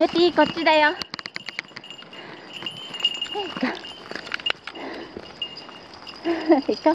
ペティこっちだよ。行こう。行こう。